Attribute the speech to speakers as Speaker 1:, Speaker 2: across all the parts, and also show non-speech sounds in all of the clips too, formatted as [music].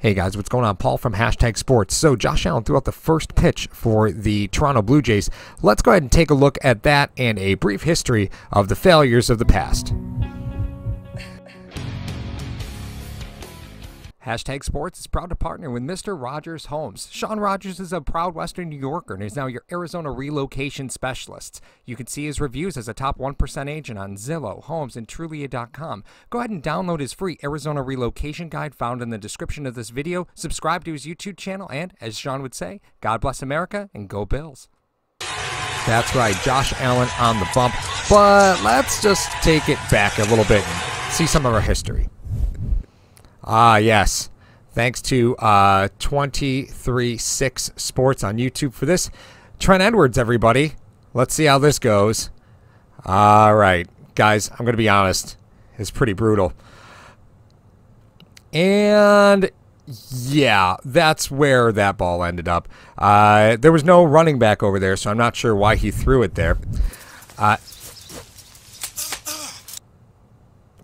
Speaker 1: Hey guys, what's going on? Paul from Hashtag Sports. So, Josh Allen threw out the first pitch for the Toronto Blue Jays. Let's go ahead and take a look at that and a brief history of the failures of the past. Hashtag Sports is proud to partner with Mr. Rogers Homes. Sean Rogers is a proud Western New Yorker and is now your Arizona relocation specialist. You can see his reviews as a top 1% agent on Zillow, Homes, and Trulia.com. Go ahead and download his free Arizona relocation guide found in the description of this video. Subscribe to his YouTube channel, and as Sean would say, God bless America and go Bills. That's right, Josh Allen on the bump. But let's just take it back a little bit and see some of our history. Ah, yes. Thanks to uh, 23-6 Sports on YouTube for this. Trent Edwards, everybody. Let's see how this goes. All right. Guys, I'm going to be honest. It's pretty brutal. And yeah, that's where that ball ended up. Uh, there was no running back over there, so I'm not sure why he threw it there. Uh,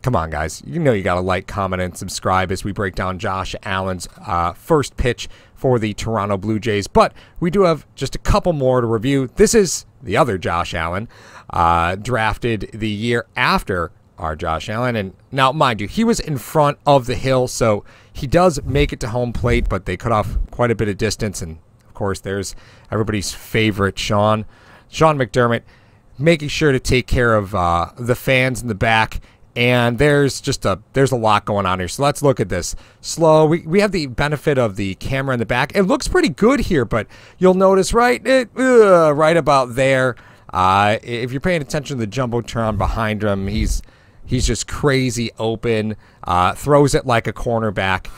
Speaker 1: come on, guys. You know you got to like, comment, and subscribe as we break down Josh Allen's uh, first pitch for the Toronto Blue Jays. But we do have just a couple more to review. This is the other Josh Allen, uh, drafted the year after our Josh Allen. And now, mind you, he was in front of the hill, so he does make it to home plate, but they cut off quite a bit of distance. And of course, there's everybody's favorite Sean, Sean McDermott, making sure to take care of uh, the fans in the back and there's just a there's a lot going on here. So let's look at this. Slow we, we have the benefit of the camera in the back. It looks pretty good here but you'll notice right it, uh, right about there. Uh, if you're paying attention to the jumbotron behind him he's he's just crazy open uh, throws it like a cornerback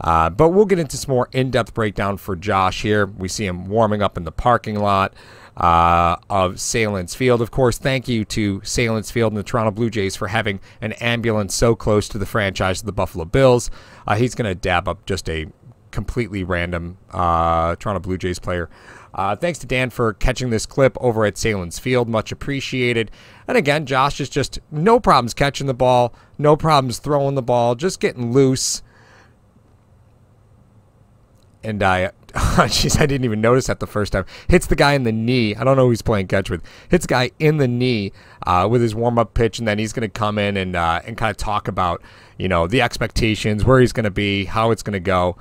Speaker 1: uh, but we'll get into some more in-depth breakdown for Josh here. We see him warming up in the parking lot uh, of Sahlen's Field. Of course, thank you to Sahlen's Field and the Toronto Blue Jays for having an ambulance so close to the franchise of the Buffalo Bills. Uh, he's going to dab up just a completely random uh, Toronto Blue Jays player. Uh, thanks to Dan for catching this clip over at Sahlen's Field. Much appreciated. And again, Josh is just no problems catching the ball, no problems throwing the ball, just getting loose and I, [laughs] jeez, I didn't even notice that the first time. Hits the guy in the knee. I don't know who he's playing catch with. Hits guy in the knee uh, with his warm up pitch, and then he's going to come in and uh, and kind of talk about you know the expectations, where he's going to be, how it's going to go.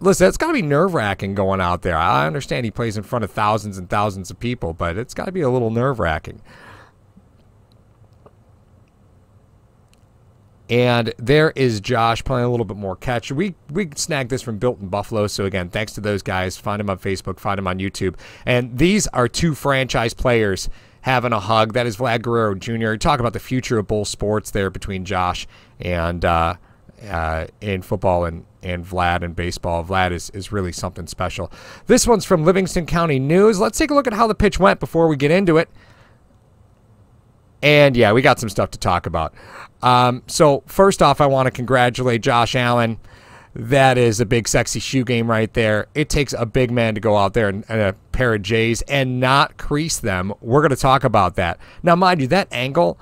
Speaker 1: Listen, it's got to be nerve wracking going out there. I understand he plays in front of thousands and thousands of people, but it's got to be a little nerve wracking. And there is Josh playing a little bit more catch. We we snagged this from Built in Buffalo. So again, thanks to those guys. Find them on Facebook, find them on YouTube. And these are two franchise players having a hug. That is Vlad Guerrero Jr. Talk about the future of both sports there between Josh and uh, uh, in football and, and Vlad and baseball. Vlad is, is really something special. This one's from Livingston County News. Let's take a look at how the pitch went before we get into it. And yeah, we got some stuff to talk about. Um, so, first off, I want to congratulate Josh Allen. That is a big, sexy shoe game right there. It takes a big man to go out there and, and a pair of J's and not crease them. We're going to talk about that. Now, mind you, that angle,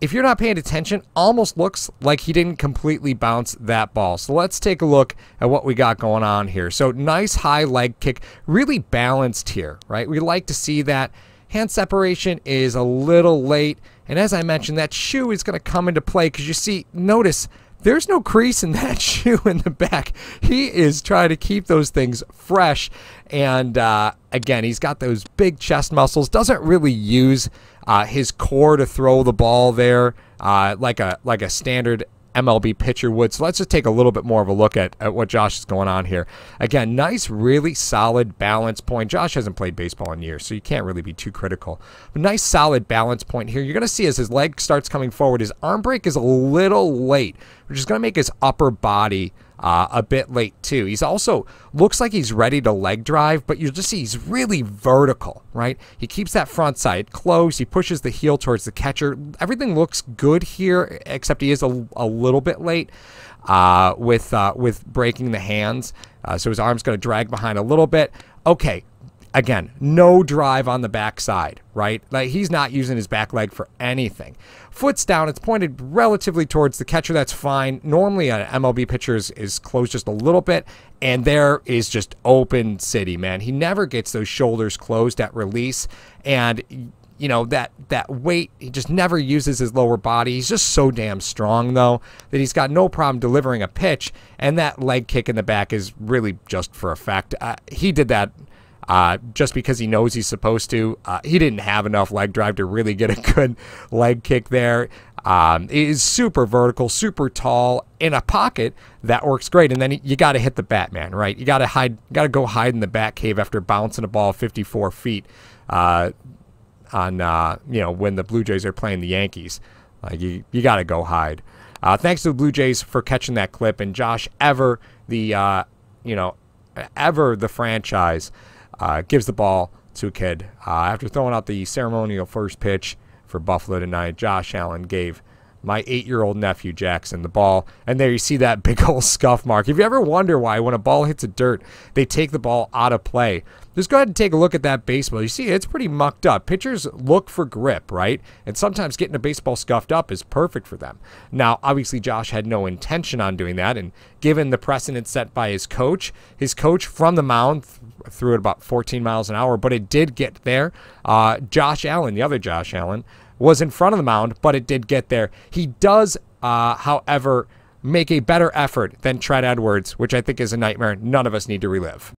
Speaker 1: if you're not paying attention, almost looks like he didn't completely bounce that ball. So let's take a look at what we got going on here. So nice high leg kick, really balanced here, right? We like to see that. Hand separation is a little late. And as I mentioned, that shoe is going to come into play because you see, notice there's no crease in [laughs] that shoe in the back. He is trying to keep those things fresh. And uh, again, he's got those big chest muscles, doesn't really use uh, his core to throw the ball there uh, like a like a standard MLB pitcher would. So let's just take a little bit more of a look at, at what Josh is going on here. Again, nice, really solid balance point. Josh hasn't played baseball in years, so you can't really be too critical. But nice, solid balance point here. You're going to see as his leg starts coming forward, his arm break is a little late, which is going to make his upper body uh, a bit late too. He's also looks like he's ready to leg drive, but you'll just see he's really vertical, right? He keeps that front side close. He pushes the heel towards the catcher. Everything looks good here, except he is a, a little bit late uh, with uh, with breaking the hands. Uh, so his arm's going to drag behind a little bit. Okay, again, no drive on the backside, right? Like he's not using his back leg for anything. Foot's down, it's pointed relatively towards the catcher. That's fine. Normally, an MLB pitcher is, is closed just a little bit, and there is just open city, man. He never gets those shoulders closed at release, and you know that that weight he just never uses his lower body he's just so damn strong though that he's got no problem delivering a pitch and that leg kick in the back is really just for effect uh, he did that uh, just because he knows he's supposed to. Uh, he didn't have enough leg drive to really get a [laughs] good leg kick there. Um, is super vertical, super tall in a pocket that works great. And then you got to hit the Batman, right? You got to hide, got to go hide in the bat cave after bouncing a ball 54 feet. Uh, on uh, you know when the Blue Jays are playing the Yankees, you you got to go hide. Uh, thanks to the Blue Jays for catching that clip and Josh Ever, the uh, you know Ever the franchise uh, gives the ball to a kid. Uh, after throwing out the ceremonial first pitch for Buffalo tonight, Josh Allen gave my eight year old nephew Jackson the ball. And there you see that [laughs] big old scuff mark. If you ever wonder why, when a ball hits a dirt, they take the ball out of play, just go ahead and take a look at that baseball. You see, it's pretty mucked up. Pitchers look for grip, right? And sometimes getting a baseball scuffed up is perfect for them. Now, obviously, Josh had no intention on doing that. And given the precedent set by his coach, his coach from the mound threw it about 14 miles an hour, but it did get there. Uh, Josh Allen, the other Josh Allen, was in front of the mound, but it did get there. He does, uh, however, make a better effort than Trent Edwards, which I think is a nightmare none of us need to relive.